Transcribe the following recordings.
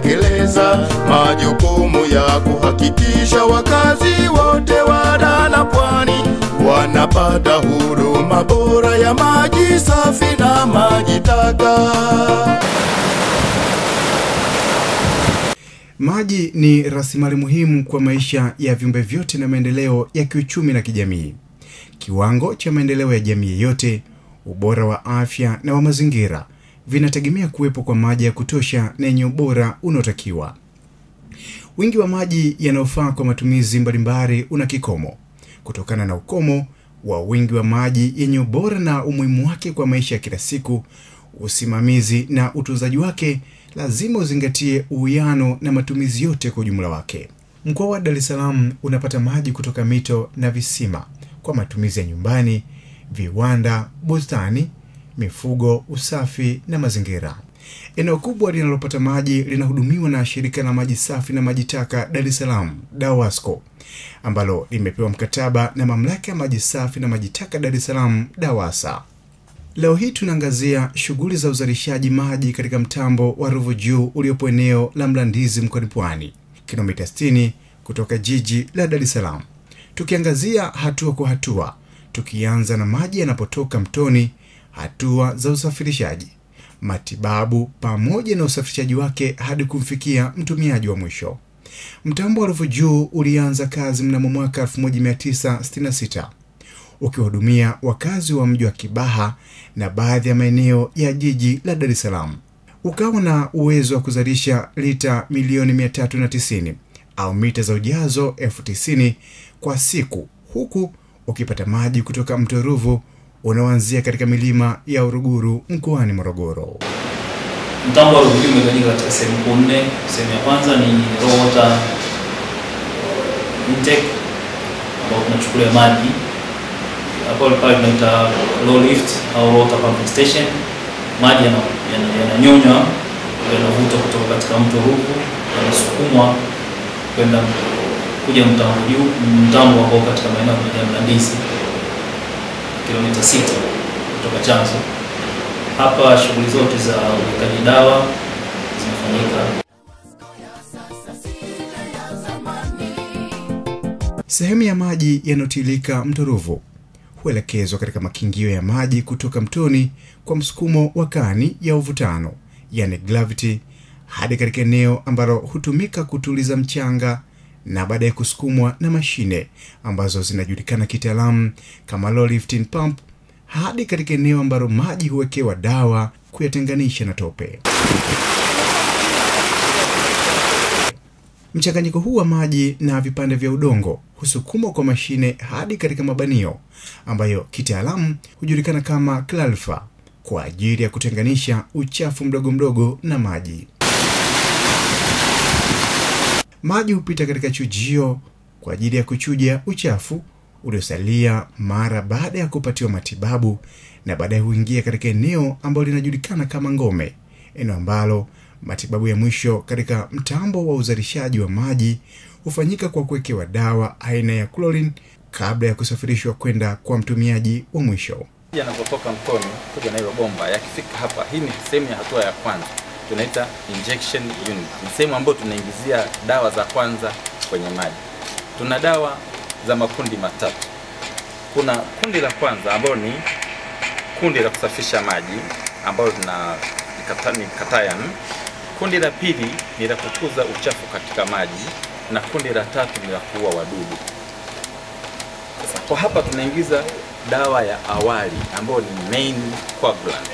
kutekeleza majukumu ya kuhakikisha wakazi wote wa Dar na Pwani wanapata huduma bora ya maji safi na maji taka. Maji ni rasilimali muhimu kwa maisha ya viumbe vyote na maendeleo ya kiuchumi na kijamii. Kiwango cha maendeleo ya jamii yote, ubora wa afya na wa mazingira vinategemea kuwepo kwa maji ya kutosha na yenye ubora unaotakiwa. Wingi wa maji yanayofaa kwa matumizi mbalimbali una kikomo. Kutokana na ukomo wa wingi wa maji yenye ubora na umuhimu wake kwa maisha ya kila siku, usimamizi na utunzaji wake lazima uzingatie uwiano na matumizi yote kwa ujumla wake. Mkoa wa Dar es Salaam unapata maji kutoka mito na visima kwa matumizi ya nyumbani, viwanda, bustani, mifugo, usafi na mazingira. Eneo kubwa linalopata maji linahudumiwa na shirika la maji safi na maji taka Dar es Salaam DAWASCO ambalo limepewa mkataba na mamlaka ya maji safi na maji taka Dar es Salaam DAWASA. Leo hii tunaangazia shughuli za uzalishaji maji katika mtambo wa Ruvu Juu uliopo eneo la Mlandizi mkoani Pwani, kilomita 60 kutoka jiji la Dar es Salaam, tukiangazia hatua kwa hatua, tukianza na maji yanapotoka mtoni, hatua za usafirishaji, matibabu pamoja na usafirishaji wake hadi kumfikia mtumiaji wa mwisho. Mtambo wa Ruvu Juu ulianza kazi mnamo mwaka 1966 ukiwahudumia wakazi wa mji wa Kibaha na baadhi ya maeneo ya jiji la Dar es Salaam. Ukawa na uwezo wa kuzalisha lita milioni 390 au mita za ujazo elfu tisini kwa siku, huku ukipata maji kutoka mto Ruvu unaoanzia katika milima ya Uruguru mkoani Morogoro. Mtambo wa Uruguru umegawanyika katika sehemu kuu nne. Sehemu ya kwanza ni raw water intake ambao tunachukulia maji hapo pale tunaita low lift au water pumping station. Maji yananyonywa yana, yana yanavutwa kutoka katika mto huku, yanasukumwa kwenda kuja mtambo juu, mtambo ambao katika maeneo ya Mlandizi kilomita sita kutoka chanzo. Hapa shughuli zote za uwekaji dawa zinafanyika. Sehemu ya maji yanayotiririka mto Ruvu huelekezwa katika makingio ya maji kutoka mtoni kwa msukumo wa kani ya uvutano, yani gravity, hadi katika eneo ambalo hutumika kutuliza mchanga na baada ya kusukumwa na mashine ambazo zinajulikana kitaalamu kama low lifting pump hadi katika eneo ambalo maji huwekewa dawa kuyatenganisha na tope. Mchanganyiko huu wa maji na vipande vya udongo husukumwa kwa mashine hadi katika mabanio ambayo kitaalamu hujulikana kama clarifier kwa ajili ya kutenganisha uchafu mdogo mdogo na maji. Maji hupita katika chujio kwa ajili ya kuchuja uchafu uliosalia mara baada ya kupatiwa matibabu na baadaye huingia katika eneo ambalo linajulikana kama ngome, eneo ambalo matibabu ya mwisho katika mtambo wa uzalishaji wa maji hufanyika kwa kuwekewa dawa aina ya chlorine kabla ya kusafirishwa kwenda kwa mtumiaji wa mwisho. Yanapotoka mtoni kuja na hilo bomba, yakifika hapa, hii ni sehemu ya hatua ya kwanza, tunaita injection unit. Ni sehemu ambayo tunaingizia dawa za kwanza kwenye maji. Tuna dawa za makundi matatu. Kuna kundi la kwanza ambalo ni kundi la kusafisha maji ambalo tuna ni katayan. Kundi la pili ni la kukuza uchafu katika maji na kundi la tatu ni la kuua wadudu. Kwa hapa tunaingiza dawa ya awali ambayo ni main coagulant,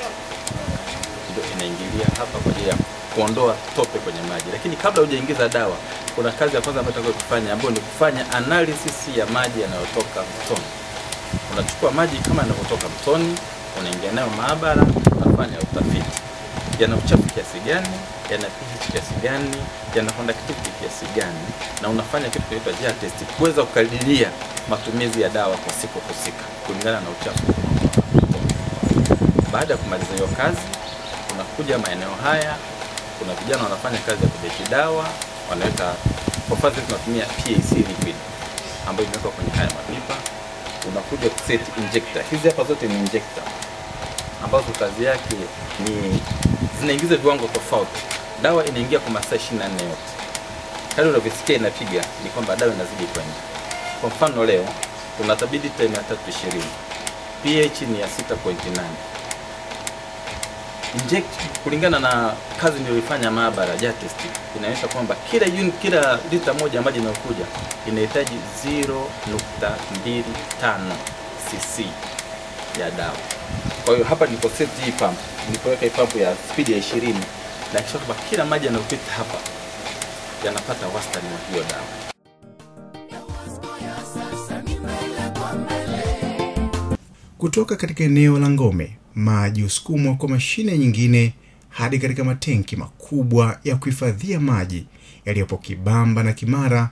inaingilia hapa kwa ajili ya kuondoa tope kwenye maji. Lakini kabla hujaingiza dawa, kuna kazi ya kwanza ambayo tunataka kufanya ambayo ni kufanya analysis ya maji yanayotoka mtoni. Unachukua maji kama yanavyotoka mtoni, unaingia nayo maabara, unafanya utafiti yana uchafu kiasi gani, yana pH kiasi gani, yana conductivity kiasi gani, na unafanya kitu kinaitwa jar test kuweza kukadiria matumizi ya dawa kwa siku husika kulingana na uchafu. Baada ya kumaliza hiyo kazi, unakuja maeneo haya, kuna vijana wanafanya kazi ya kubeki dawa, wanaweka kwa tunatumia PAC liquid ambayo imewekwa kwenye haya mapipa. Unakuja kuset injector, hizi hapa zote ni injector ambazo kazi yake ni zinaingiza viwango tofauti. dawa inaingia kwa masaa 24 yote. Kadri unavyosikia inapiga ni kwamba dawa inazidi kwenda. Kwa mfano leo tunatabidi tena time ya 320 pH ni ya 6.8 inject kulingana na kazi niliyoifanya maabara ja test inaonyesha kwamba kila unit, kila lita moja ya maji inayokuja inahitaji 0.25 cc ya dawa. Kwa hiyo hapa niko set hii pump, nilipoweka hii pump ya speed ya 20 na kisha kwamba kila maji yanayopita hapa yanapata wastani wa hiyo dawa. Kutoka katika eneo la ngome, maji husukumwa kwa mashine nyingine hadi katika matenki makubwa ya kuhifadhia maji yaliyopo Kibamba na Kimara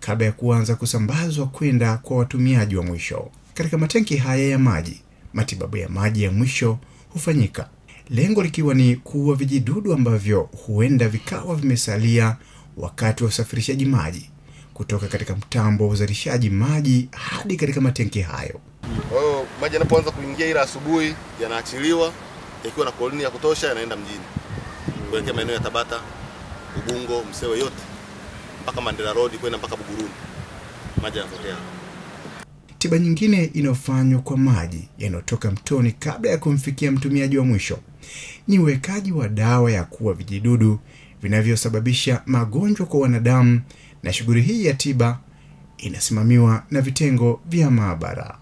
kabla ya kuanza kusambazwa kwenda kwa watumiaji wa mwisho. Katika matenki haya ya maji, matibabu ya maji ya mwisho hufanyika, lengo likiwa ni kuua vijidudu ambavyo huenda vikawa vimesalia wakati wa usafirishaji maji kutoka katika mtambo wa uzalishaji maji hadi katika matenki hayo. Kwa hiyo maji yanapoanza kuingia ila asubuhi yanaachiliwa yakiwa na kolini ya kutosha, yanaenda mjini kuelekea maeneo ya Tabata, Ubungo, Msewe yote mpaka Mandela Road kwenda mpaka Buguruni, maji yanatokea. Tiba nyingine inayofanywa kwa maji yanayotoka mtoni kabla ya kumfikia mtumiaji wa mwisho ni uwekaji wa dawa ya kuua vijidudu vinavyosababisha magonjwa kwa wanadamu, na shughuli hii ya tiba inasimamiwa na vitengo vya maabara.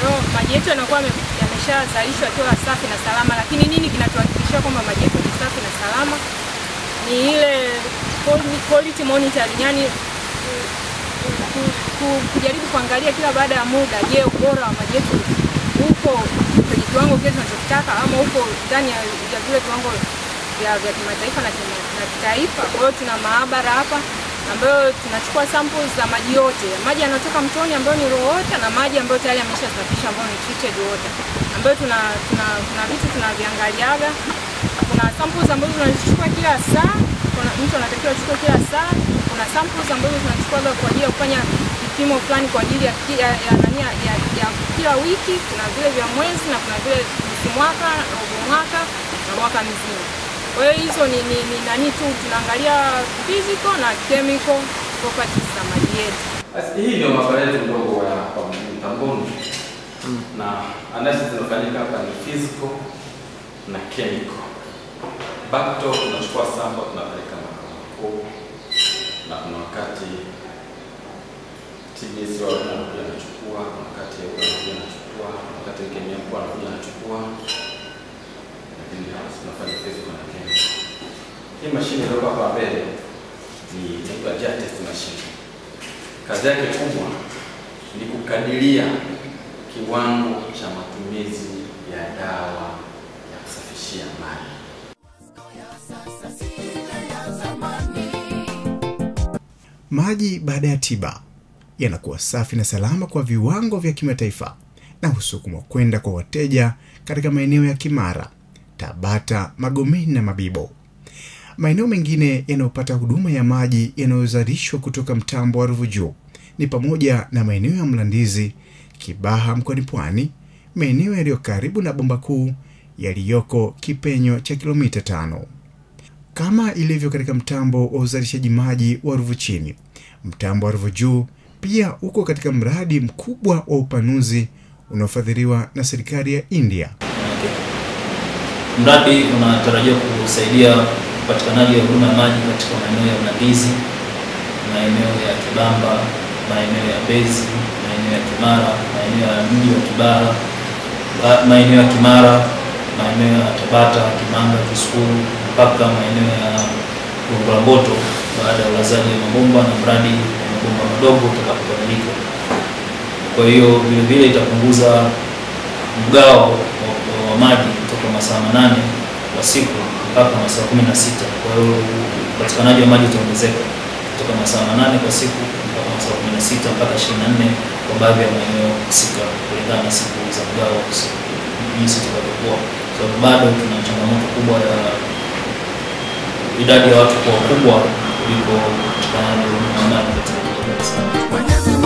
Kwa maji yetu yanakuwa yameshazalishwa yakiwa safi na salama, lakini nini kinatuhakikishia kwamba maji yetu ni safi na salama? Ni ile quality monitoring, yani ku- ku- ku- kujaribu kuangalia kila baada ya muda, je, ubora wa maji yetu uko kwenye kiwango kile tunachotaka ama uko ndani ya vile viwango vya kimataifa na kima- na kitaifa. Kwa hiyo tuna maabara hapa ambayo tunachukua samples za maji yote, maji yanayotoka mtoni ambayo ni raw water na maji ambayo tayari yameshasafishwa ambayo ni treated water, ambayo tuna tuna kuna vitu tunaviangaliaga. Kuna samples ambazo tunazichukua kila saa, kuna mtu anatakiwa achukue kila saa. Kuna samples ambazo tunachukua kwa ajili ya kufanya vipimo fulani kwa ajili ya, ya, ya, ya, ya, ya, ya kila wiki. Kuna vile vya mwezi na kuna vile nusu mwaka, robo mwaka na mwaka mzima. Kwa hiyo hizo ni, ni, ni nani tu tunaangalia physical na chemical properties za maji yetu. Basi hii ndio maabara yetu ndogo ya hapa mm. na analysis zinafanyika hapa ni physical na chemical. Bakto tunachukua sample tunapeleka makao makuu, na kuna wakati TBS wao wanakuja anachukua, kuna wakati yeye anakuja anachukua, kuna wakati kemia mkuu anakuja anachukua, lakini hapa tunafanya physical na chemical. Hii mashine iliyoko hapa mbele ni inaitwa test machine kazi yake kubwa ni kukadiria kiwango cha matumizi ya dawa ya kusafishia maji. Maji baada ya tiba yanakuwa safi na salama kwa viwango vya kimataifa na husukumwa kwenda kwa wateja katika maeneo ya Kimara, Tabata, Magomeni na Mabibo. Maeneo mengine yanayopata huduma ya maji yanayozalishwa kutoka mtambo wa Ruvu Juu ni pamoja na maeneo ya Mlandizi, Kibaha mkoani Pwani, maeneo yaliyo karibu na bomba kuu yaliyoko kipenyo cha kilomita tano. Kama ilivyo katika mtambo wa uzalishaji maji wa Ruvu Chini, mtambo wa Ruvu Juu pia uko katika mradi mkubwa wa upanuzi unaofadhiliwa na serikali ya India. Mradi unatarajiwa kusaidia upatikanaji wa huduma maji katika maeneo ya Mlandizi, maeneo ya Kibamba, maeneo ya Mbezi, maeneo ya Kimara, maeneo ya mji wa Kibara, maeneo ya Kimara, maeneo ya Tabata, Kimanga, Kisukuru mpaka maeneo ya Gongo la Mboto baada ya ulazaji wa mabomba na mradi wa mabomba madogo utakapokamilika. Kwa hiyo vile vile itapunguza mgao wa, wa maji kutoka masaa manane kwa siku mpaka masaa kumi na sita. Kwa hiyo upatikanaji wa maji utaongezeka kutoka masaa manane kwa siku mpaka masaa kumi na sita mpaka ishirini na nne kwa baadhi ya maeneo husika kulingana na siku za mgao jinsi tutakavyokuwa, sababu bado tuna changamoto kubwa ya idadi ya watu kuwa kubwa kuliko upatikanaji wa maji katika